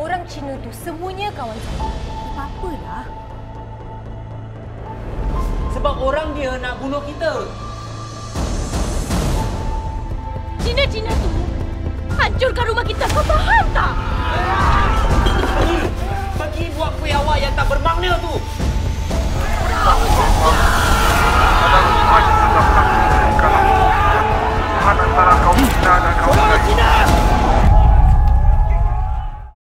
Orang Cina tu semuanya kawan saya. Apa apalah. Sebab orang dia nak bunuh kita. Cina-cina tu hancurkan rumah kita. Kau faham tak? Bagi buat kuih awak yang tak bermakna tu.